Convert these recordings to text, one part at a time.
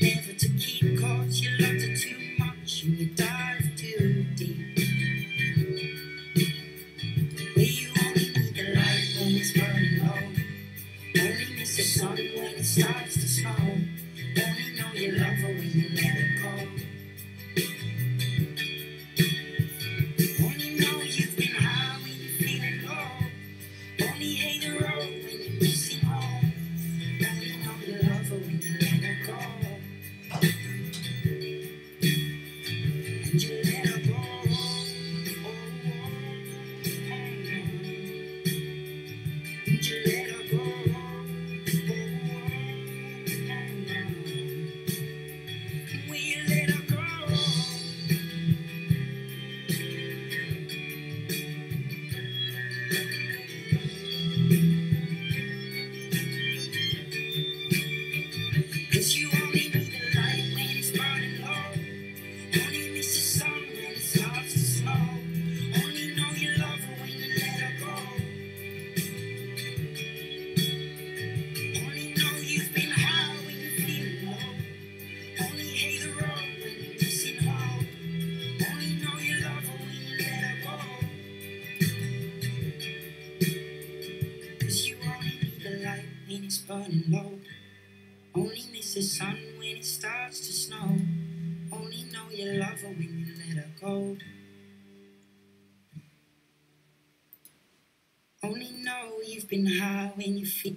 Never to keep. sun when it starts to snow. Only know you love her when you let her go. Only know you've been high when you feel.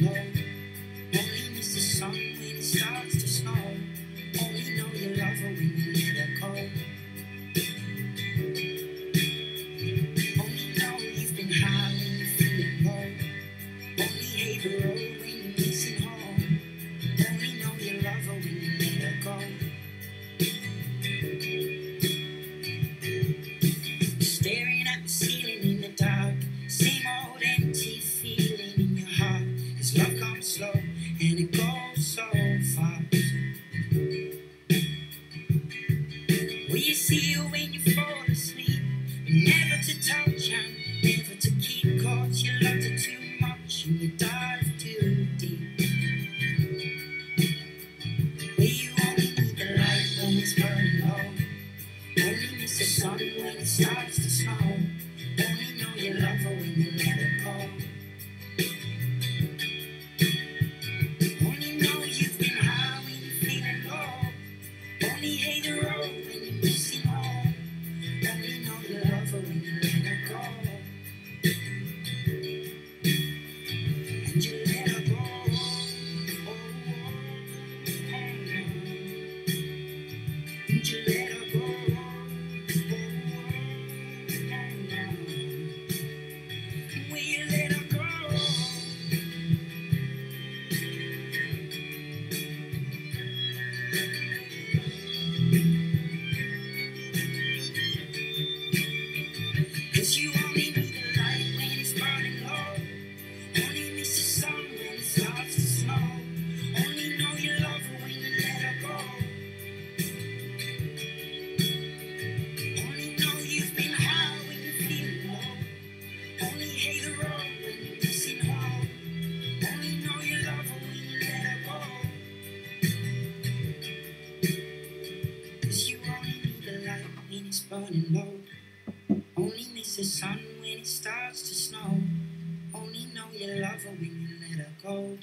Low. Only miss the sun when it starts to snow. Only know you love her when you You see you when you fall asleep? Never to touch and never to keep caught. You loved her too much and you dive too deep. Will you only need the light when it's burning low? Only miss the sun when it starts to snow. Low. Only miss the sun when it starts to snow. Only know you love her when you let her go.